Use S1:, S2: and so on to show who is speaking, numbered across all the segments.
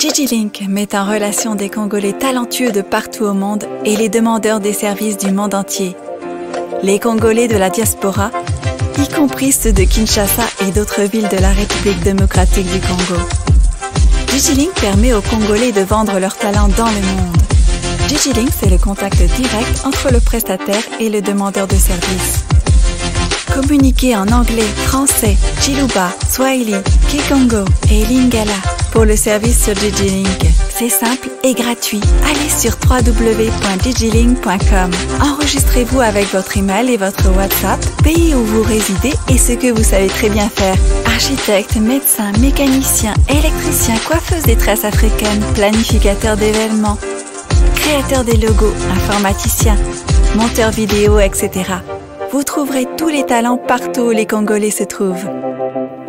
S1: Gigi Link met en relation des Congolais talentueux de partout au monde et les demandeurs des services du monde entier. Les Congolais de la diaspora, y compris ceux de Kinshasa et d'autres villes de la République démocratique du Congo. DigiLink permet aux Congolais de vendre leurs talents dans le monde. DigiLink, c'est le contact direct entre le prestataire et le demandeur de service. Communiquez en anglais, français, Chiluba, Swahili, Kikongo et Lingala pour le service sur DigiLink. Simple et gratuit. Allez sur www.digilink.com. Enregistrez-vous avec votre email et votre WhatsApp, pays où vous résidez et ce que vous savez très bien faire. Architecte, médecin, mécanicien, électricien, coiffeuse des tresses africaines, planificateur d'événements, créateur des logos, informaticien, monteur vidéo, etc. Vous trouverez tous les talents partout où les Congolais se trouvent.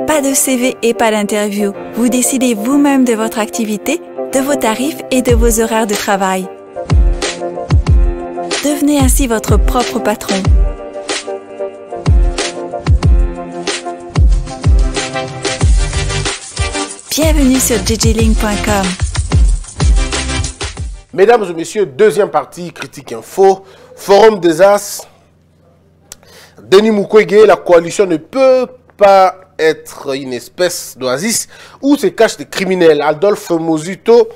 S1: Pas de CV et pas d'interview. Vous décidez vous-même de votre activité, de vos tarifs et de vos horaires de travail. Devenez ainsi votre propre patron. Bienvenue sur gglink.com.
S2: Mesdames et messieurs, deuxième partie, Critique Info, Forum des As. Denis Mukwege, la coalition ne peut pas être une espèce d'oasis où se cachent des criminels. Adolphe Mozuto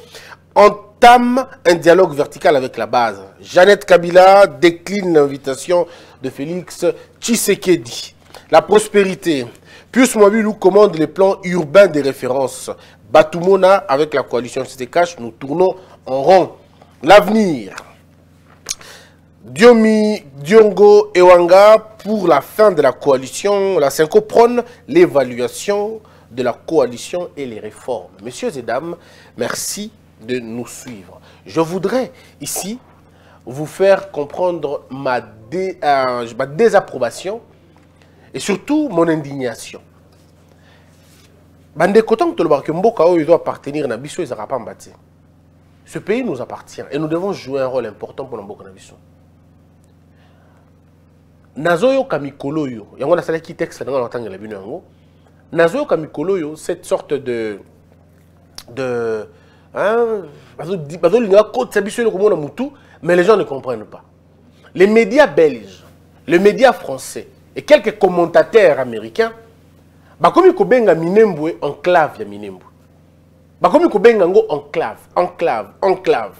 S2: entame un dialogue vertical avec la base. Jeannette Kabila décline l'invitation de Félix Tshisekedi. La prospérité. Pius Mwabilou commande les plans urbains des références. Batumona, avec la coalition cache, nous tournons en rond. L'avenir. Diomi Diongo Ewanga pour la fin de la coalition. La Cinco prône l'évaluation de la coalition et les réformes. Messieurs et dames, merci de nous suivre. Je voudrais ici vous faire comprendre ma, euh, désapprobation et surtout mon indignation. ezo appartenir ce pays nous appartient et nous devons jouer un rôle important mpona mboka nazoyoka mikolo oyo yango nasalaki texte na ngai na kotangela bino yango. Nazoyoka mikolo oyo cette sorte de de bazolinga bakotisa biso eloko mona mutu mais les gens ne comprennent pas. Les médias belges les médias français et quelques commentateurs américains bakomi kobenga minembwe enclave ya minembwe. Bakomi kobenga yango enclave enclave enclave.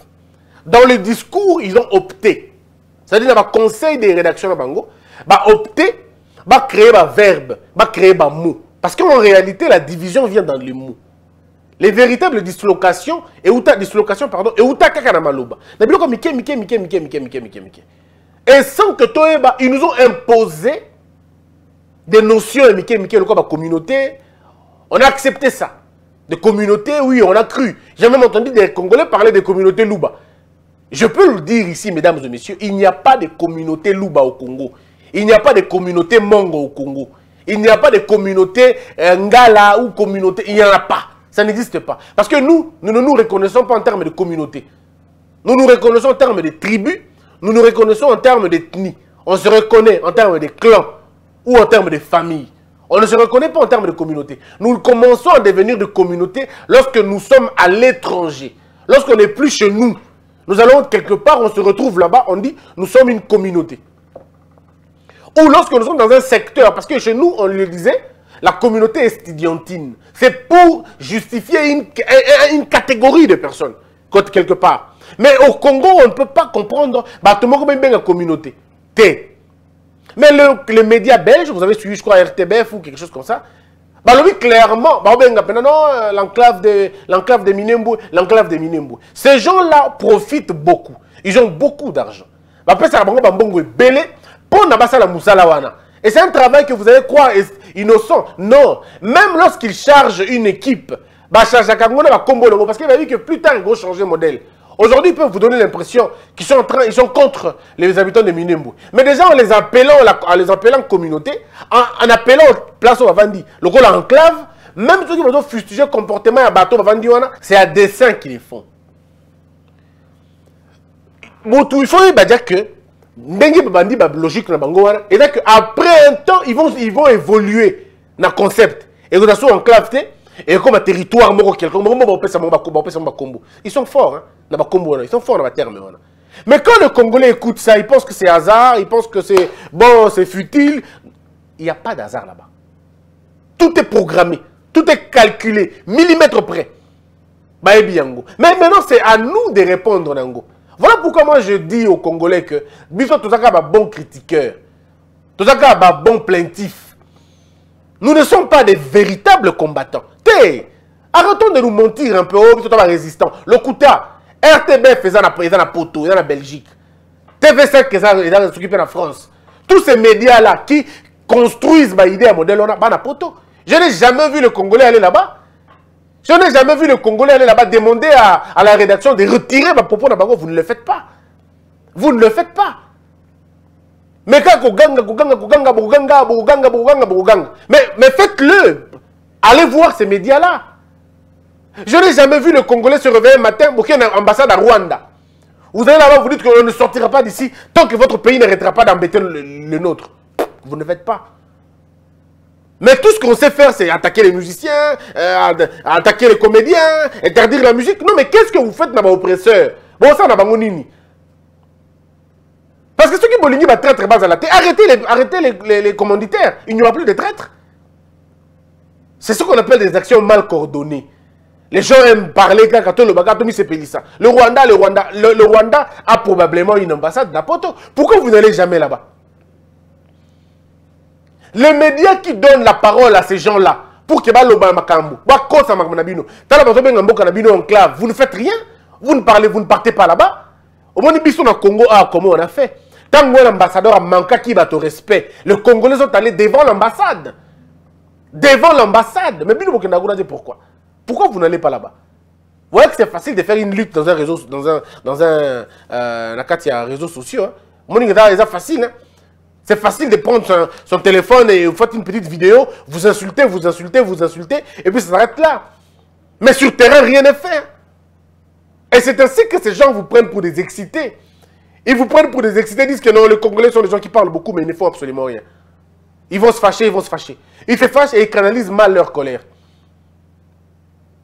S2: Dans le discours ils ont opté. C'est-à-dire na baconseil de rédaction na bango va opter, va créer un verbe, va créer un mot. Parce qu'en réalité, la division vient dans les mots. Les véritables dislocations, et où dislocation, pardon, et où maloba. Et sans que toi, ils nous ont imposé des notions, la communauté, on a accepté ça. Des communautés, oui, on a cru. J'ai même entendu des Congolais parler des communautés Louba. Je peux le dire ici, mesdames et messieurs, il n'y a pas de communauté Louba au Congo il n'y a pas de communauté mongo au congo il n'y a pas de communauté euh, ngala ou communauté il n'y en a pas ça n'existe pas parce que nous nous ne nous reconnaissons pas en termes de communauté nous nous reconnaissons en termes de tribus, nous nous reconnaissons en termes d'ethnie. On se reconnaît en termes de clans ou en termes de famille. On ne se reconnaît pas en termes de communauté. Nous commençons à devenir de communauté lorsque nous sommes à l'étranger. Lorsqu'on n'est plus chez nous. Nous allons quelque part, on se retrouve là-bas, on dit nous sommes une communauté. Ou lorsque nous sommes dans un secteur, parce que chez nous, on le disait, la communauté estudiantine. C'est pour justifier une, un- une catégorie de personnes, quelque part. Mais au Congo, on ne peut pas comprendre, bah, tout le monde bien la communauté. T. Mais le- les médias belges, vous avez suivi, je crois, RTBF ou quelque chose comme ça, bah, oui, clairement, bah, euh, l'enclave de, de Minembwe, l'enclave de Minembwe. Ces gens-là profitent beaucoup. Ils ont beaucoup d'argent. Bah, après, ça, bah, bah, Et c'est un travail que vous allez croire innocent. Non. Même lorsqu'ils chargent une équipe, bah, charge à bah, combo, parce qu'il a vu que plus tard, ils vont changer de modèle. Aujourd'hui, ils peuvent vous donner l'impression qu'ils sont en train, ils sont contre les habitants de Minembou. Mais déjà, en les appelant, la- en les appelant communauté, en, appelant place au Bavandi, le rôle enclave, même ceux qui vont fustiger le comportement à bateau Bavandi, c'est à dessein qu'ils font. Motu, il faut bah, dire que ndenge babandi ba logique na bango wana. Et que après un temps ils vont ils vont évoluer na concept. Ça soit enclave te un territoire moko quelqu'un moko moko pesa moko bakombo. Ils sont forts hein na bakombo ils sont forts na terme wana. Mais quand le congolais écoute ça il pense que c'est hasard il pense que c'est bon c'est futile. Il n'y a pas d'hasard là-bas. Tout est programmé tout est calculé millimètre près. Mais maintenant c'est à nous de répondre nango voilà pourquoi moi je dis aux congolais que biso toza kaka babon critiqueur toza kaka babon plaintif nous ne sommes pas des véritables combattants. Arrêtons de nous mentir un peu. Oh biso toza barésistant lokuta rtbf eza na, eza na poto na belgique. Tv5 eza eza soki mpe na france. Tous ces médias là qui construisent baidée ya modèle wana bana poto je n'ai jamais vu le congolais aller là-bas je n'ai jamais vu le Congolais aller là-bas demander à, la rédaction de retirer ma propos dans Bango. Vous ne le faites pas. Vous ne le faites pas. Mais quand. Mais, faites-le. Allez voir ces médias-là. Je n'ai jamais vu le Congolais se réveiller un matin pour qu'il y ait une ambassade à Rwanda. Vous allez là-bas, vous dites qu'on ne sortira pas d'ici tant que votre pays n'arrêtera pas d'embêter le, le nôtre. Vous ne faites pas. Mais tout ce qu'on sait faire, c'est attaquer les musiciens, euh, attaquer les comédiens, interdire la musique. Non, mais qu'est-ce que vous faites dans vos oppresseurs Bon, ça, pas nini. Parce que ceux qui bolingi va traître bas à la tête, arrêtez les, arrêtez les, commanditaires. Il n'y aura plus de traîtres. C'est ce qu'on appelle des actions mal coordonnées. Les gens aiment parler quand le bagato mi ça. Le Rwanda, le Rwanda, le, le Rwanda a probablement une ambassade d'Apoto. Pourquoi vous n'allez jamais là-bas? Les médias qui donnent la parole à ces gens-là pour que baloba makambo vous ne faites rien. Vous ne parlez vous ne partez pas là-bas. Omoni biso na Congo ah comment on a fait? Tant que l'ambassadeur a manqué qui te respect. Les Congolais sont allés devant l'ambassade. Devant l'ambassade. Mais dire pourquoi? Pourquoi vous n'allez pas là-bas? Vous voyez que c'est facile de faire une lutte dans un réseau dans un dans un euh, réseaux sociaux hein. C'est facile hein c'est facile de prendre son, téléphone et vous faites une petite vidéo, vous insultez, vous insultez, vous insultez, et puis ça s'arrête là. Mais sur terrain, rien n'est fait. Et c'est ainsi que ces gens vous prennent pour des excités. Ils vous prennent pour des excités, ils disent que non, les Congolais sont des gens qui parlent beaucoup, mais ils ne font absolument rien. Ils vont se fâcher, ils vont se fâcher. Ils se fâchent et ils canalisent mal leur colère.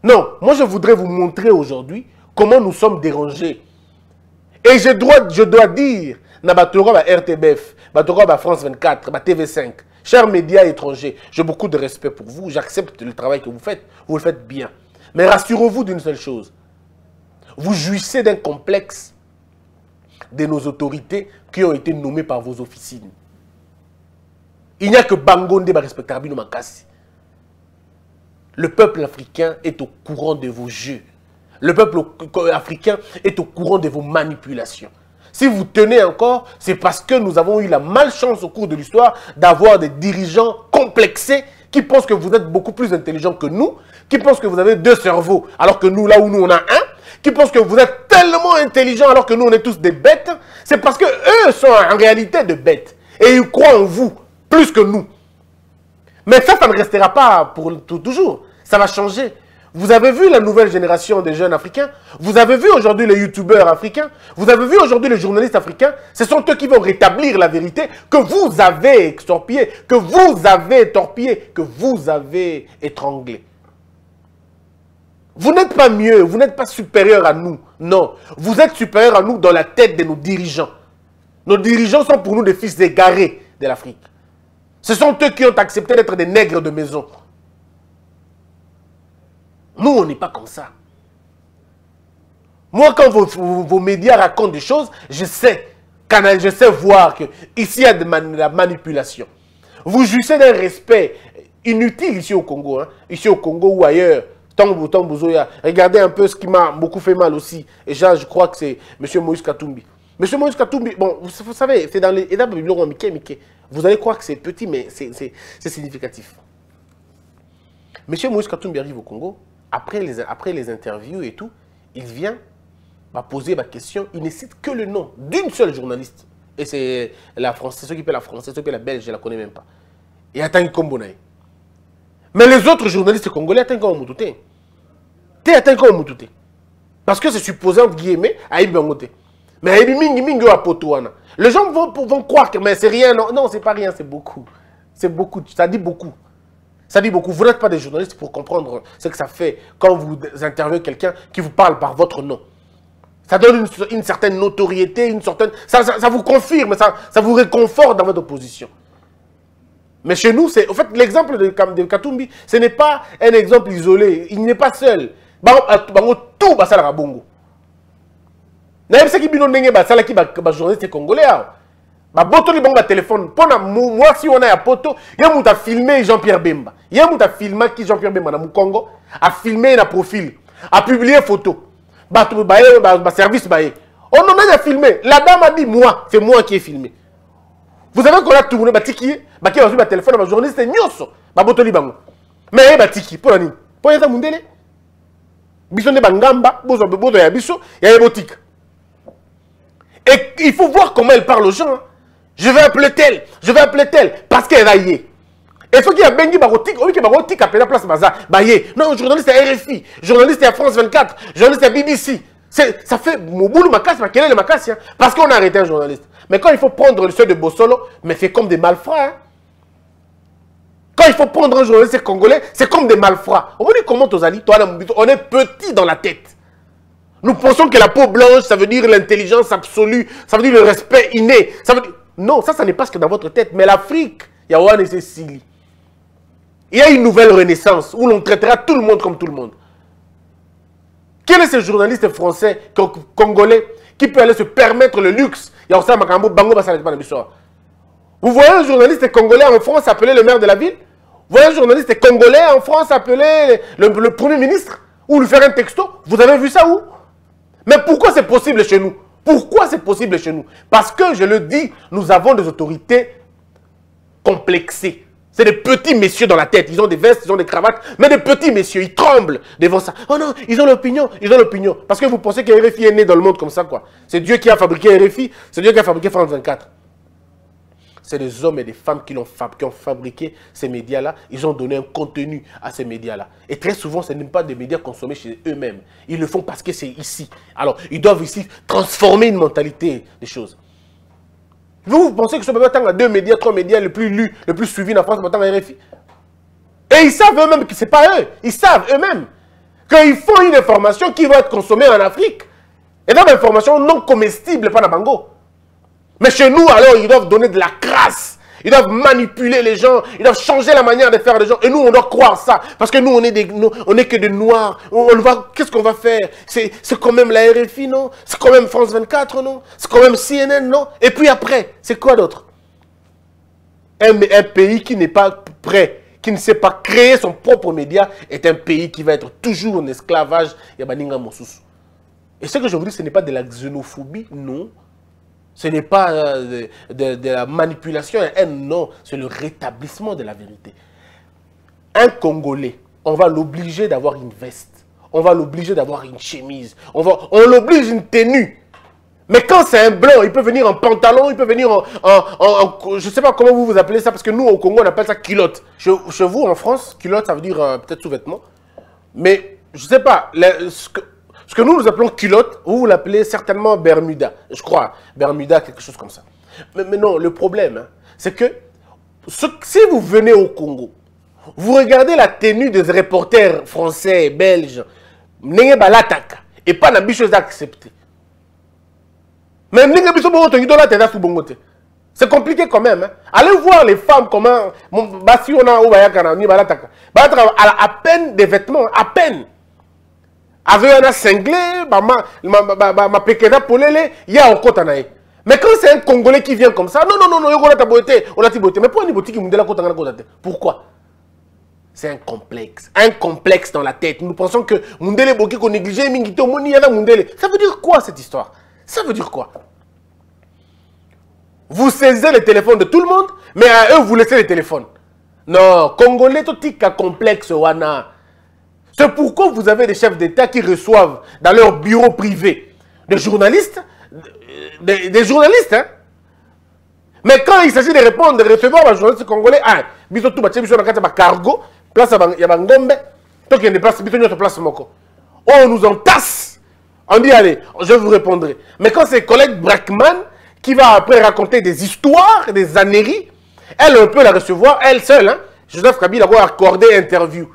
S2: Non, moi je voudrais vous montrer aujourd'hui comment nous sommes dérangés. Et je dois, je dois dire, na batoro ba RTBF, batoro ba France 24, ba TV5, chers médias étrangers, j'ai beaucoup de respect pour vous, j'accepte le travail que vous faites, vous le faites bien. Mais rassurez-vous d'une seule chose, vous jouissez d'un complexe de nos autorités qui ont été nommées par vos officines. Il n'y a que Bangonde ba respectable Makassi. Le peuple africain est au courant de vos jeux. Le peuple africain est au courant de vos manipulations. Si vous tenez encore, c'est parce que nous avons eu la malchance au cours de l'histoire d'avoir des dirigeants complexés qui pensent que vous êtes beaucoup plus intelligents que nous, qui pensent que vous avez deux cerveaux alors que nous, là où nous, on a un, qui pensent que vous êtes tellement intelligents alors que nous, on est tous des bêtes. C'est parce que eux sont en réalité des bêtes. Et ils croient en vous plus que nous. Mais ça, ça ne restera pas pour toujours. Ça va changer. Vous avez vu la nouvelle génération des jeunes africains? Vous avez vu aujourd'hui les youtubeurs africains? Vous avez vu aujourd'hui les journalistes africains? Ce sont eux qui vont rétablir la vérité que vous avez extorpillée, que vous avez torpillée, que vous avez étranglée. Vous n'êtes pas mieux, vous n'êtes pas supérieur à nous. Non, vous êtes supérieur à nous dans la tête de nos dirigeants. Nos dirigeants sont pour nous des fils égarés de l'Afrique. Ce sont eux qui ont accepté d'être des nègres de maison. Nous, on n'est pas comme ça. Moi, quand vos, médias racontent des choses, je sais, je sais voir que ici il y a de la manipulation. Vous jouissez d'un respect inutile ici au Congo, hein, ici au Congo ou ailleurs. Regardez un peu ce qui m'a beaucoup fait mal aussi. Et je crois que c'est M. Moïse Katumbi. M. Moïse Katumbi, bon, vous, savez, c'est dans les étapes. Vous allez croire que c'est petit, mais c'est significatif. M. Moïse Katumbi arrive au Congo, après les, après les interviews et tout, il vient, poser ma question, il ne cite que le nom d'une seule journaliste. Et c'est la française, ceux qui paient la française, ceux qui paient la belge, je ne la connais même pas. Et attends Kombonaï. Mais les autres journalistes congolais Moutouté. Tu attends comme Moutouté. Parce que c'est supposé, entre guillemets, à Ibangote. Mais à Mingi Mingi à. Les gens vont, vont croire que c'est rien. Non, non c'est pas rien, c'est beaucoup. C'est beaucoup. Ça dit beaucoup. Ça dit beaucoup. Vous n'êtes pas des journalistes pour comprendre ce que ça fait quand vous interviewez quelqu'un qui vous parle par votre nom. Ça donne une, certaine notoriété, une certaine... Ça, vous confirme, ça, vous réconforte dans votre position. Mais chez nous, c'est. En fait, l'exemple de, Katumbi, ce n'est pas un exemple isolé. Il n'est pas seul. Tout basala bongo. Na yebisa ki bino ndenge basala ki ba journaliste congolais awa. Ba boto li bango ba téléphone pona mwasi wana ya poto, ye mutu a filmé Jean-Pierre Bemba. Ye mutu a filmé ki Jean-Pierre Bemba na Mukongo, a filmé na profil, a publié photo. Bato ba ba, ba service ba ye. On en a filmé. La dame a dit moi, c'est moi qui ai filmé. Vous avez a tourné batiki, a reçu ma téléphone ma journaliste nyoso, ba botoli bango. Mais batiki pour nani? Pour yeza mundele? Biso ne bangamba, bozo bozo ya biso, ya botique. Et il faut voir comment elle parle aux gens. Je vais appeler tel, je vais appeler tel parce qu'elle a yé. Et qu'il y a bengi barotique, oui que barotique appelle la place baza, bayé. Non, journaliste à RFI, journaliste à France 24, journaliste à BBC. Ça fait casse hein? Parce qu'on a arrêté un journaliste. Mais quand il faut prendre le seuil de Bossolo, mais c'est comme des malfrats. Hein? Quand il faut prendre un journaliste congolais, c'est comme des malfrats. On dit comment Tozali, on est petit dans la tête. Nous pensons que la peau blanche, ça veut dire l'intelligence absolue, ça veut dire le respect inné. Ça veut dire... Non, ça, ça n'est pas ce que dans votre tête. Mais l'Afrique, il y a et. Il y a une nouvelle renaissance où l'on traitera tout le monde comme tout le monde. Quel est ce journaliste français, congolais, qui peut aller se permettre le luxe? Vous voyez un journaliste congolais en France appeler le maire de la ville? Vous voyez un journaliste congolais en France appeler le, Premier ministre? Ou lui faire un texto? Vous avez vu ça où? Mais pourquoi c'est possible chez nous? Pourquoi c'est possible chez nous? Parce que, je le dis, nous avons des autorités complexées. C'est des petits messieurs dans la tête. Ils ont des vestes, ils ont des cravates, mais des petits messieurs, ils tremblent devant ça. Oh non, ils ont l'opinion, ils ont l'opinion. Parce que vous pensez que RFI est né dans le monde comme ça, quoi. C'est Dieu qui a fabriqué RFI, c'est Dieu qui a fabriqué France 24. C'est des hommes et des femmes qui, ont, fabriqué ces médias-là. Ils ont donné un contenu à ces médias-là. Et très souvent, ce n'est pas des médias consommés chez eux-mêmes. Ils le font parce que c'est ici. Alors, ils doivent ici transformer une mentalité des choses. Vous, vous pensez que ce temps a deux médias, trois médias les plus lus, les plus suivis en France, maintenant RFI Et ils savent eux-mêmes que ce n'est pas eux. Ils savent eux-mêmes qu'ils font une information qui va être consommée en Afrique. Et donc, information non comestible, pas dans Bango. Mais chez nous, alors, ils doivent donner de la crasse ils doivent manipuler les gens. Ils doivent changer la manière de faire les gens. Et nous, on doit croire ça. Parce que nous, on est, des, que des noirs. On, Qu'est-ce qu'on va faire? C'est quand même la RFI, non? C'est quand même France 24, non? C'est quand même CNN, non? Et puis après, c'est quoi d'autre? Un, un pays qui n'est pas prêt qui ne sait pas créer son propre média est un pays qui va être toujours en esclavage. Et ce que je vous dis, ce n'est pas de la xénophobie, non. Ce n'est pas euh, de, la manipulation, non, c'est le rétablissement de la vérité. Un Congolais, on va l'obliger d'avoir une veste, on va l'obliger d'avoir une chemise, on, va, on l'oblige une tenue. Mais quand c'est un blanc, il peut venir en pantalon, il peut venir en... je ne sais pas comment vous vous appelez ça, parce que nous, au Congo, on appelle ça culotte. Chez, vous, en France, culotte, ça veut dire euh, peut-être sous-vêtement. Mais, je ne sais pas, ce que nous, nous appelons culotte, vous, l'appelez certainement Bermuda, je crois. Bermuda, quelque chose comme ça. Mais, non, le problème, hein, c'est que si vous venez au Congo, vous regardez la tenue des reporters français, belges, et pas la biche accepté. Mais c'est compliqué quand même. Hein. Allez voir les femmes comment. À peine des vêtements, à peine avec un cinglé ma ma pekeza polele ya okota na mais quand c'est un congolais qui vient comme ça non non non non yokona ta beauté on a ti beauté. Mais pourquoi ni botiki mundela kota ngana kota pourquoi? C'est un complexe un complexe dans la tête. Nous pensons que mundele boki ko négliger mingi mundele. Ça veut dire quoi cette histoire? Ça veut dire quoi? Vous saisissez le téléphone de tout le monde mais à eux vous laissez le téléphone non congolais to tika complexe wana c'est pourquoi vous avez des chefs d'État qui reçoivent dans leur bureau privé des journalistes, des, des journalistes, hein. Mais quand il s'agit de répondre, de recevoir les journalistes congolais, ah, biso tout batie biso na kati ya cargo, place ya bangombe, donc il y a des places, biso notre place moko. Oh, on nous entasse. On dit, allez, je vous répondrai. Mais quand c'est collègue Brackman qui va après raconter des histoires, des âneries, elle, peut la recevoir, elle seule. Hein? Joseph Kabila va accorder interview.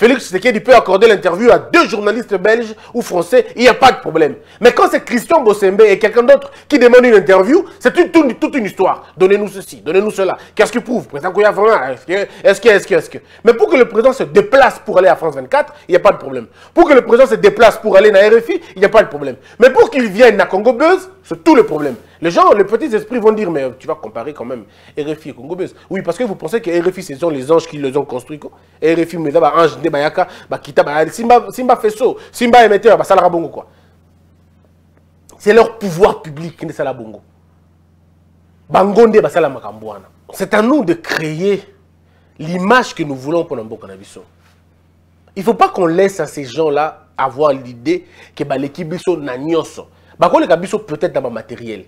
S2: Félix Tshisekedi peut accorder l'interview à deux journalistes belges ou français, il n'y a pas de problème. Mais quand c'est Christian Bossembe et quelqu'un d'autre qui demande une interview, c'est toute, toute, une histoire. Donnez-nous ceci, donnez-nous cela. Qu'est-ce qu'il prouve? Président Est-ce que, est-ce que, est-ce que, est-ce que? Mais pour que le président se déplace pour aller à France 24, il n'y a pas de problème. Pour que le président se déplace pour aller à RFI, il n'y a pas de problème. Mais pour qu'il vienne à Congo Buzz, c'est tout le problème. Les gens, les petits esprits vont dire, mais tu vas comparer quand même RFI et Congo. Oui, parce que vous pensez que RFI, ce sont les anges qui les ont construits. Quoi. RFI, mais là, ange, bayaka, kita, simba, simba faisceau, simba émetteur, bah, ça la bongo quoi. C'est leur pouvoir public qui ne ça la bongo. Bangonde, bah, ça. C'est à nous de créer l'image que nous voulons pour Nabiso. Il ne faut pas qu'on laisse à ces gens-là avoir l'idée que bah, l'équipe biso na. Bah, biso peut-être dans ma matériel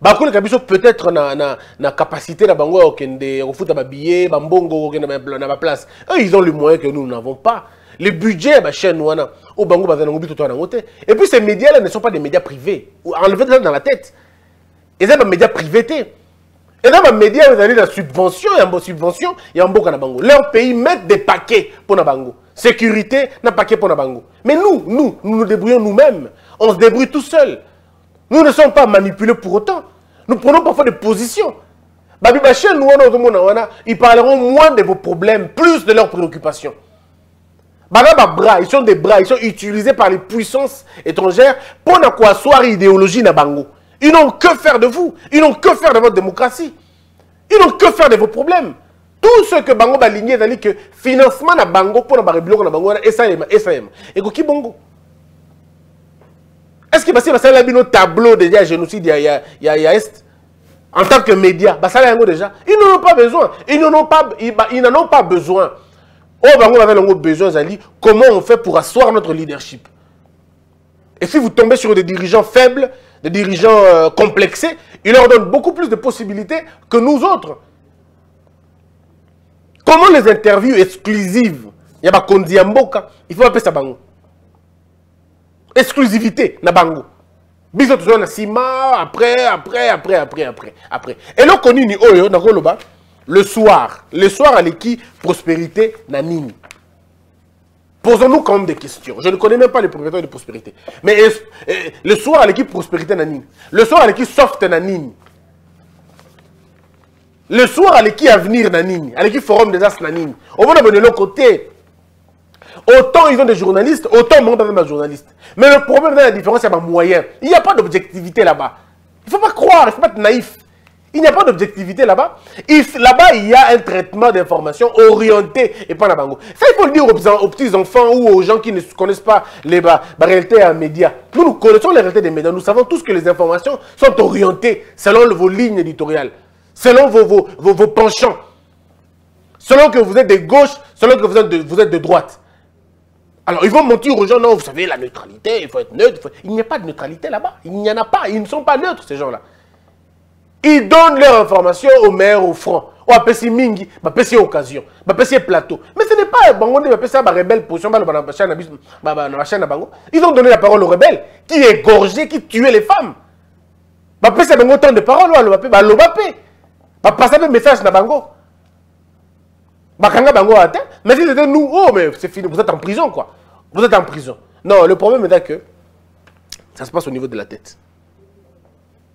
S2: bakoleka biso peut-être na, na, na capacité na bango ya kokende kofuta babillet bambongo kokende na baplace eux ils ont le moyen que nous n'avons pas. Le budget ya bachaîne wana oyo bango et puis ces médias là ne sont pas des médias privés. Enlevez ça dans la tête. Eza bamédia privé te eza bamédia oyo ezali na subvention ya subvention ya mboka na bango. Leur pays mettent des paquets mpo na bango. Sécurité na paquet mpo na bango. Mais nous nous nous nous débrouillons nous-mêmes. On se débrouille tout seul. Nous ne sommes pas manipulés pour autant. Nous prenons parfois des positions. Ils parleront moins de vos problèmes, plus de leurs préoccupations. Bras, ils sont des bras, ils sont utilisés par les puissances étrangères pour asseoir idéologie na bango. Ils n'ont que faire de vous. Ils n'ont que faire de votre démocratie. Ils n'ont que faire de vos problèmes. Tout ce que bango baligné, c'est que financement na bango pour na bango na bango et ça et ça et bongo. Est-ce que basi basala bino tableau déjà génocide il y a, en tant que média basala yango déjà ils n'en ont pas besoin. Ils n'en ont pas pas besoin. Oh bango yango besoin zali. Comment on fait pour asseoir notre leadership? Et si vous tombez sur des dirigeants faibles des dirigeants euh, complexés ils leur donnent beaucoup plus de possibilités que nous autres. Comment les interviews exclusives? Il y a bakondi ya mboka il faut appeler ça bango exclusivité na bango biso tozoya na nsima après après après après après après. Eloko nini oyo nakoloba le soir. Le soir aleki prospérité na nini posons-nous quand même des questions. Je ne connais même pas les propriétaires de prospérité. Mais eh, le soir aleki prospérité na nini le soir aleki soft na nini le soir aleki avenir na nini aleki forum des as na nini omona bone eloko te Autant ils ont des journalistes, autant monde même des journalistes. Mais le problème, dans la différence, c'est ma moyen. Il n'y a pas d'objectivité là-bas. Il ne faut pas croire, il ne faut pas être naïf. Il n'y a pas d'objectivité là-bas. Là-bas, il y a un traitement d'information orienté et pas la bango. Ça, il faut le dire aux, petits-enfants ou aux gens qui ne connaissent pas les bah, bah, réalités des médias. Nous, nous connaissons les réalités des médias. Nous savons tous que les informations sont orientées selon vos lignes éditoriales, selon vos, vos, vos, penchants, selon que vous êtes de gauche, selon que vous êtes de, vous êtes de droite. Alors, ils vont mentir aux gens, non, vous savez, la neutralité, il faut être neutre. Il n'y a pas de neutralité là-bas. Il n'y en a pas. Ils ne sont pas neutres, ces gens-là. Ils donnent leur information aux maires, aux francs. Ou à Pessi Mingi, à Pessi Occasion, à Pessi Plateau. Mais ce n'est pas Bangonde, à Pessi rebelle position, Ils ont donné la parole aux rebelles qui égorgeaient, qui tuaient les femmes. Bah, Pessi a autant de paroles, bah, l'obapé. Bah, passer un message na bango. Bango. Mais si c'était nous, oh, mais c'est fini, vous êtes en prison, quoi. Vous êtes en prison. Non, le problème est que ça se passe au niveau de la tête.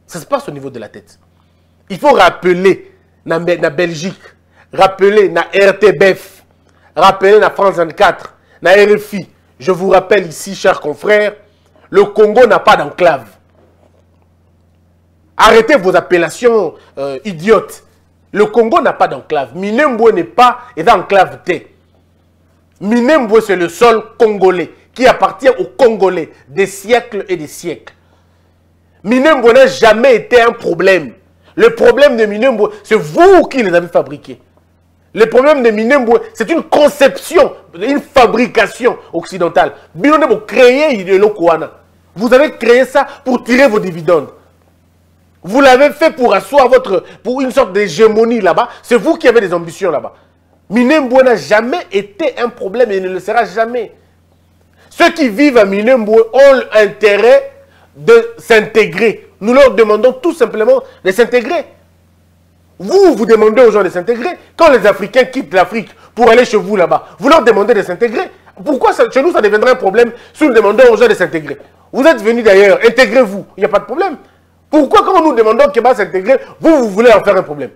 S2: Ça se passe au niveau de la tête. Il faut rappeler na, na Belgique, rappeler na RTBF, rappeler na France 24, na RFI. Je vous rappelle ici, chers confrères, le Congo n'a pas d'enclave. Arrêtez vos appellations euh, idiotes. Le Congo n'a pas d'enclave. Minembwe n'est pas d'enclave T. Minembwe, c'est le sol congolais qui appartient aux Congolais des siècles et des siècles. Minembwe n'a jamais été un problème. Le problème de Minembwe, c'est vous qui les avez fabriqués. Le problème de Minembwe, c'est une conception, une fabrication occidentale. Créez l'idéologie Vous avez créé ça pour tirer vos dividendes. Vous l'avez fait pour asseoir votre, pour une sorte d'hégémonie là-bas. C'est vous qui avez des ambitions là-bas. Minembwe n'a jamais été un problème et ne le sera jamais. Ceux qui vivent à Minembwe ont intérêt de s'intégrer. Nous leur demandons tout simplement de s'intégrer. Vous, vous demandez aux gens de s'intégrer. Quand les Africains quittent l'Afrique pour aller chez vous là-bas, vous leur demandez de s'intégrer. Pourquoi chez nous, ça deviendrait un problème si nous demandons aux gens de s'intégrer? Vous êtes venus d'ailleurs, intégrez-vous, il n'y a pas de problème. Pourquoi quand nous demandons qu'il va s'intégrer, vous, vous voulez en faire un problème?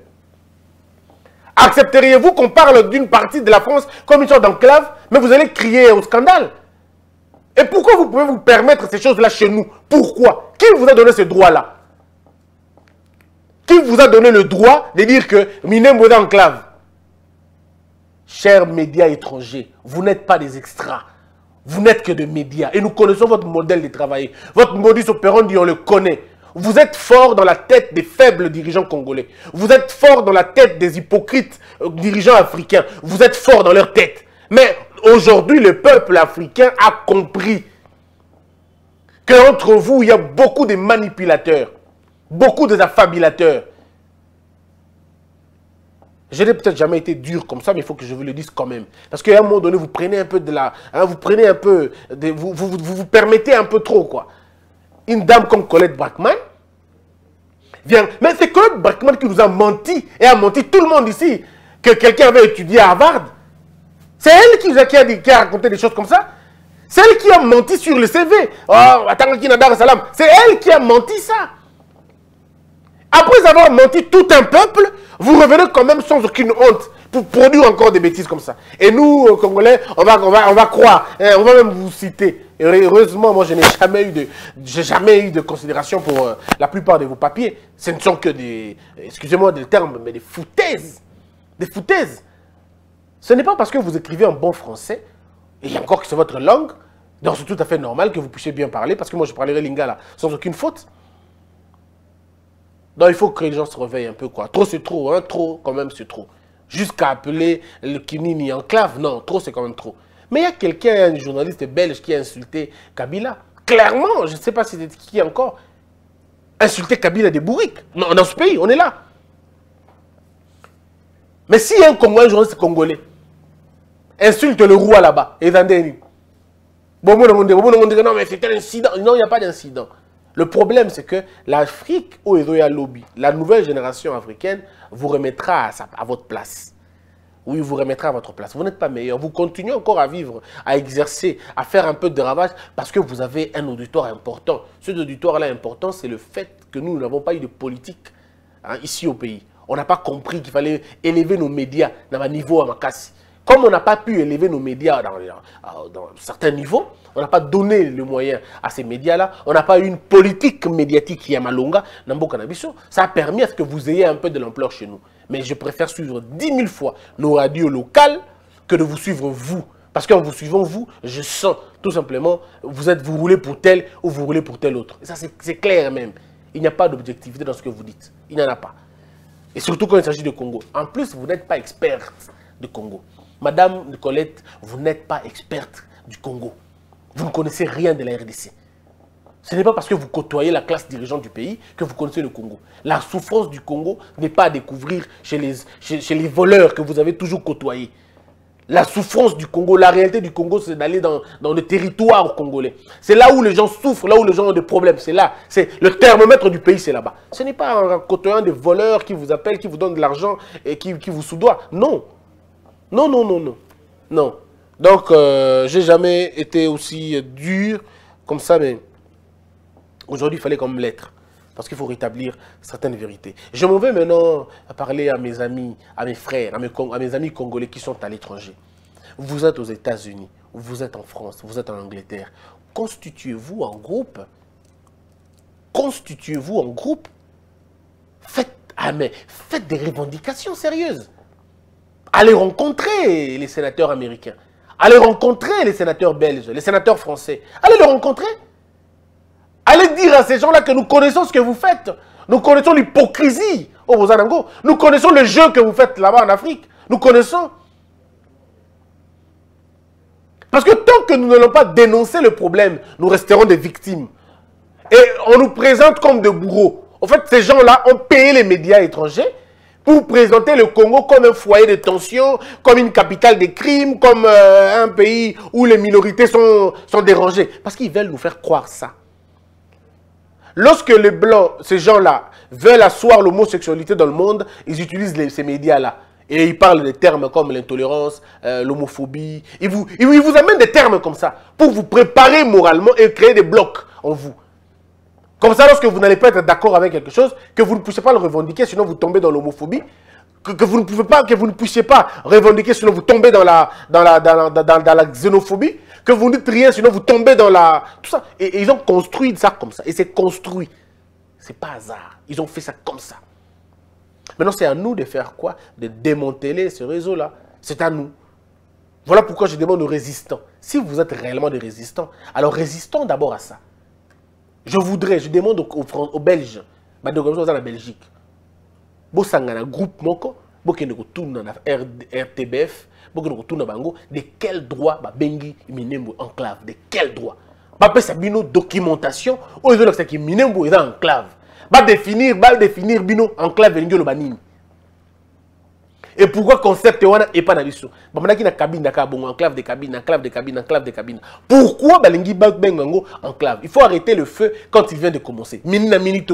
S2: Accepteriez-vous qu'on parle d'une partie de la France comme une sorte d'enclave, mais vous allez crier au scandale Et pourquoi vous pouvez vous permettre ces choses-là chez nous? Pourquoi? Qui vous a donné ce droit-là? Qui vous a donné le droit de dire que Minem est enclave? Chers médias étrangers, vous n'êtes pas des extras. Vous n'êtes que des médias. Et nous connaissons votre modèle de travail. Votre modus operandi, on le connaît. Vous êtes fort dans la tête des faibles dirigeants congolais. Vous êtes fort dans la tête des hypocrites euh, dirigeants africains. Vous êtes fort dans leur tête. Mais aujourd'hui, le peuple africain a compris qu'entre vous, il y a beaucoup de manipulateurs, beaucoup d'affabilateurs. Je n'ai peut-être jamais été dur comme ça, mais il faut que je vous le dise quand même. Parce qu'à un moment donné, vous prenez un peu de la... hein, vous prenez un peu... de- vous, vous permettez un peu trop, quoi. Une dame comme Colette Brackman vient... Mais c'est Colette Brackman qui nous a menti, et a menti tout le monde ici, que quelqu'un avait étudié à Harvard. C'est elle qui, a- qui a, raconté des choses comme ça. C'est elle qui a menti sur le CV. Oh, Salaam. C'est elle qui a menti ça. Après avoir menti tout un peuple, vous revenez quand même sans aucune honte pour produire encore des bêtises comme ça. Et nous, euh, Congolais, on va, on va, on va croire, hein, on va même vous citer. Et heureusement, moi, je n'ai jamais eu de, j'ai jamais eu de considération pour euh, la plupart de vos papiers. Ce ne sont que des, excusez-moi des termes, mais des foutaises, des foutaises. Ce n'est pas parce que vous écrivez en bon français, et encore que c'est votre langue, donc c'est tout à fait normal que vous puissiez bien parler, parce que moi je parlerai lingala sans aucune faute. Donc il faut que les gens se réveillent un peu quoi. Trop c'est trop, hein, trop quand même c'est trop. Jusqu'à appeler le Kinini enclave, non, trop c'est quand même trop. Mais il y a quelqu'un, un journaliste belge qui a insulté Kabila. Clairement, je ne sais pas si c'est qui encore. Insulter Kabila des bourriques. Non, dans ce pays, on est là. Mais si un Congolais, journaliste congolais, insulte le roi là-bas, et bon, bon, non, mais c'était un incident. Non, il n'y a pas d'incident. Le problème, c'est que l'Afrique, au Ezoya Lobby, la nouvelle génération africaine, vous remettra à votre place. Oui, vous remettra à votre place. Vous n'êtes pas meilleur. Vous continuez encore à vivre, à exercer, à faire un peu de ravage parce que vous avez un auditoire important. Ce auditoire-là important, c'est le fait que nous n'avons pas eu de politique hein, ici au pays. On n'a pas compris qu'il fallait élever nos médias dans un niveau à Makassi. Comme on n'a pas pu élever nos médias dans, dans- dans certains niveaux, on n'a pas donné le moyen à ces médias-là, on n'a pas eu une politique médiatique qui est Malonga, ça a permis à ce que vous ayez un peu de l'ampleur chez nous. Mais je préfère suivre 10 000 fois nos radios locales que de vous suivre vous. Parce qu'en vous suivant vous, je sens tout simplement, vous êtes, vous roulez pour tel ou vous roulez pour tel autre. Et ça, c'est clair même. Il n'y a pas d'objectivité dans ce que vous dites. Il n'y en a pas. Et surtout quand il s'agit de Congo. En plus, vous n'êtes pas experte de Congo. Madame Colette, vous n'êtes pas experte du Congo. Vous ne connaissez rien de la RDC. Ce n'est pas parce que vous côtoyez la classe dirigeante du pays que vous connaissez le Congo. La souffrance du Congo n'est pas à découvrir chez les, chez, les voleurs que vous avez toujours côtoyés. La souffrance du Congo, la réalité du Congo, c'est d'aller dans, dans le territoire congolais. C'est là où les gens souffrent, là où les gens ont des problèmes. C'est là. C'est le thermomètre du pays, c'est là-bas. Ce n'est pas en côtoyant des voleurs qui vous appellent, qui vous donnent de l'argent et qui, qui vous soudoient. Non. Non, non, non, non. Non. Donc, euh, j'ai jamais été aussi dur comme ça, mais aujourd'hui, il fallait même l'être. Parce qu'il faut rétablir certaines vérités. Je m'en vais maintenant parler à mes amis, à mes frères, à mes, amis congolais qui sont à l'étranger. Vous êtes aux États-Unis, vous êtes en France, vous êtes en Angleterre. Constituez-vous en groupe. Constituez-vous en groupe. Faites, ah faites des revendications sérieuses. Allez rencontrer les sénateurs américains. Allez rencontrer les sénateurs belges, les sénateurs français. Allez les rencontrer. Allez dire à ces gens-là que nous connaissons ce que vous faites. Nous connaissons l'hypocrisie au Bozanango. Nous connaissons le jeu que vous faites là-bas en Afrique. Nous connaissons. Parce que tant que nous n'allons pas dénoncer le problème, nous resterons des victimes. Et on nous présente comme de bourreaux. En fait, ces gens-là ont payé les médias étrangers pour présenter le Congo comme un foyer de tension, comme une capitale des crimes, comme euh, un pays où les minorités sont dérangées. Parce qu'ils veulent nous faire croire ça. Lorsque les Blancs, ces gens-là, veulent asseoir l'homosexualité dans le monde, ils utilisent ces médias-là. Et ils parlent des termes comme l'intolérance, euh, l'homophobie. Ils vous, vous amènent des termes comme ça pour vous préparer moralement et créer des blocs en vous. Comme ça, lorsque vous n'allez pas être d'accord avec quelque chose, que vous ne puissiez pas le revendiquer, sinon vous tombez dans l'homophobie. Que, vous ne pouvez pas, que vous ne puissiez pas revendiquer, sinon vous tombez dans la, dans la xénophobie. Vous ne dites rien, sinon vous tombez dans la... Tout ça. Et, ils ont construit ça comme ça. Et c'est construit. C'est pas hasard. Ils ont fait ça comme ça. Maintenant, c'est à nous de faire quoi? De démanteler ce réseau-là. C'est à nous. Voilà pourquoi je demande aux résistants. Si vous êtes réellement des résistants, alors résistons d'abord à ça. Je voudrais, je demande aux, aux, aux Belges, bah, de comme la Belgique. bosangana groupe moko bokende kotuna na RD rtbf bokende kotuna bango de quel droit babengi minembo enclave? De quel droit? Bapesa bino documentation oyo ezolakisaki minembo eza enclave. Badéfinir badéfinir bino enclave elingi oloba nini? Et pourquoi concept wana epa na biso? Bamandaki na cabine kaka bongo enclave de cabine enclave de cabine enclave de cabine. Pourquoi balingi babenga yango enclave? Il faut arrêter le feu quand il vient de commencer. Mini na minute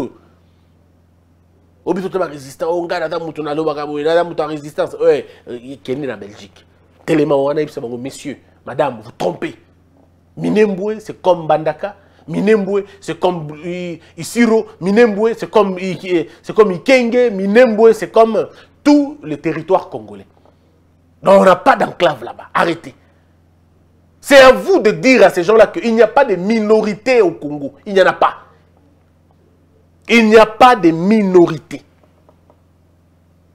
S2: o biso to barésistant o ngai naza moto nalobaka boye naza moto ya résistance. Oye ekende na belgique. Telema wana yebisa bango messieurs madame vous trompez. Minembwe c'est comme bandaka. Minembwe c'est comme I- isiro. Minembwe c'est comme I- c'est comme ikenge. Minembwe c'est comme tout le territoire congolais. Donc on n'a pas d'enclave là-bas. Arrêtez. C'est à vous de dire à ces gens-là qu'il n'y a pas de minorité au Congo. Il n'y en a pas il n'y a pas de minorité.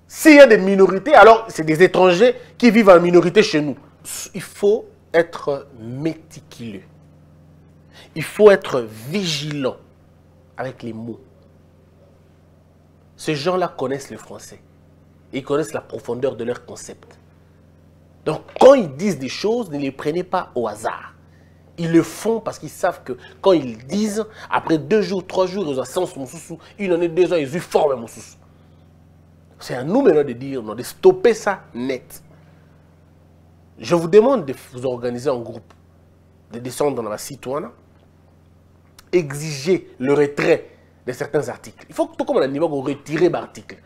S2: S'il y a des minorités, alors c'est des étrangers qui vivent en minorité chez nous. Il faut être méticuleux. Il faut être vigilant avec les mots. Ces gens-là connaissent le français. Ils connaissent la profondeur de leur concept. Donc quand ils disent des choses, ne les prenez pas au hasard. Ils le font parce qu'ils savent que quand ils disent, après deux jours, trois jours, ils ont sens mon sous une année, deux ans, ils formé mon sous C'est à nous maintenant de dire non, de stopper ça net. Je vous demande de vous organiser en groupe, de descendre dans la citoyenne, exiger le retrait de certains articles. Il faut que tout comme niveau, vous retirez l'article.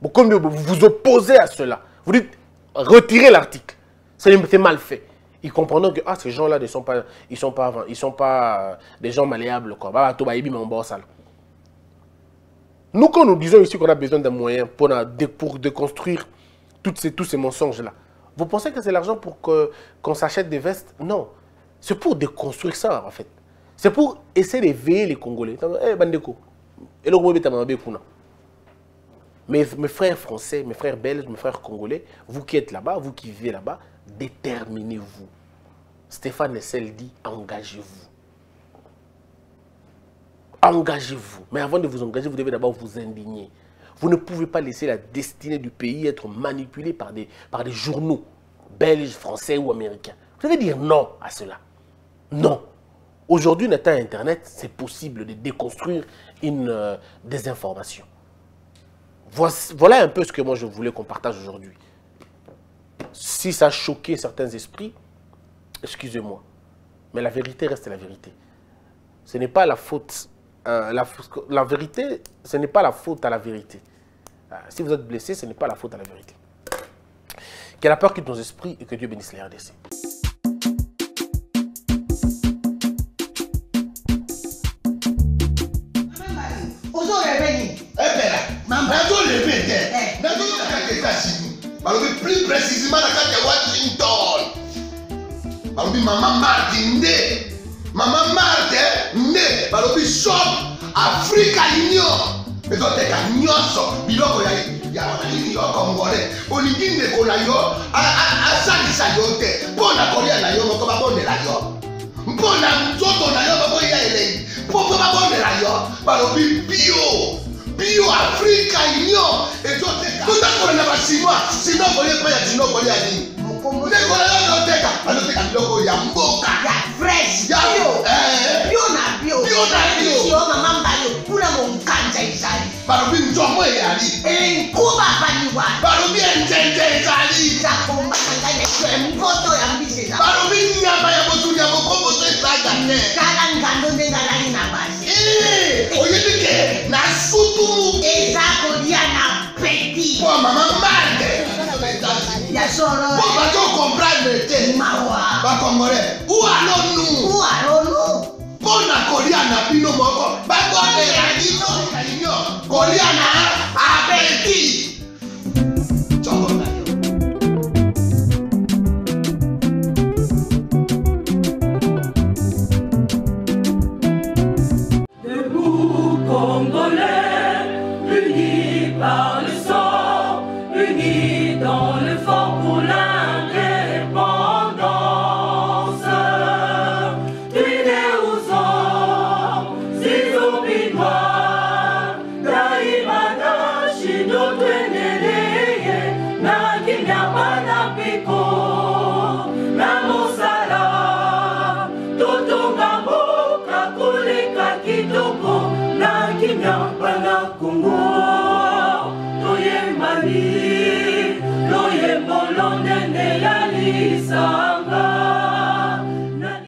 S2: Vous vous opposez à cela. Vous dites, retirez l'article. C'est mal fait. Ils comprendront que ah, ces gens-là ne sont pas, ils sont pas, ils sont pas euh, des gens malléables. Quoi. Bah, bah, Nous, quand nous disons ici qu'on a besoin d'un moyen pour, pour déconstruire toutes ces, tous ces mensonges-là, vous pensez que c'est l'argent pour qu'on s'achète des vestes? Non. C'est pour déconstruire ça, en fait. C'est pour essayer d'éveiller les Congolais. Eh, Bandeko. Mes, mes frères français, mes frères belges, mes frères congolais, vous qui êtes là-bas, vous qui vivez là-bas, déterminez-vous. Stéphane Essel dit engagez-vous. Engagez-vous. Mais avant de vous engager, vous devez d'abord vous indigner. Vous ne pouvez pas laisser la destinée du pays être manipulée par des, par des journaux belges, français ou américains. Vous devez dire non à cela. Non. Aujourd'hui, n'étant Internet, c'est possible de déconstruire une euh, désinformation. Voilà un peu ce que moi je voulais qu'on partage aujourd'hui. Si ça a choqué certains esprits, excusez-moi. Mais la vérité reste la vérité. Ce n'est pas la faute. euh, la, vérité, ce n'est pas la faute à la vérité. Euh, si vous êtes blessé, ce n'est pas la faute à la vérité. Que la peur quitte nos esprits et que Dieu bénisse les RDC.
S3: Balobi plus précisément na kati ya washington. Balobi mama marte nde. Mama marte nde. Balobi shop africa union. Ezoteka nyonso biloko ya ya nini yo congolais olingi ndeko na yo a- a- asalisa yo te. Mpo na kolia na yo moko babondela yo? Mpo na nzoto na yo bakoya elengi mpo mpo bio afrika iliyo ètò ọtẹka kóńtà kò nàbà sinú a sinú ọkọlẹ pẹyà sinú ọkọlẹ adi ne kò
S4: nàbà
S3: lọ tẹka alo tẹka lọ kò yà
S5: mbọ ká.
S4: ya fresh bio.
S5: Eh.
S4: Bio na bio.
S5: Bio na bio.
S4: Si ọ mama mba yo kúrẹ́ mọ̀
S5: nká njẹ ìsàlẹ̀.
S4: baro bi
S5: njọ mọ èyà
S4: rí. ee eh, kó bá a bá yi
S5: wa. baro bi njẹ njẹ ìsàlẹ̀. ìjà kò
S4: ń bá kankan yẹ kẹ ń
S5: bọ́ tó
S4: yà ń bí se la.
S3: baro bi nyaba yẹ kó tu yẹ kó kó bó tó ìsàlẹ̀.
S4: kala nga ló dé nga láyé nà bá
S5: ke? Na sutu
S4: eza kolia na peti.
S5: Mpo mama marte
S4: ya solo
S5: mpo bazokomprendre te
S4: mawa
S5: bakongolais ualonu
S4: ualolo
S5: mpo na kolia na bino moko. Bakolela bino kalinyo kolia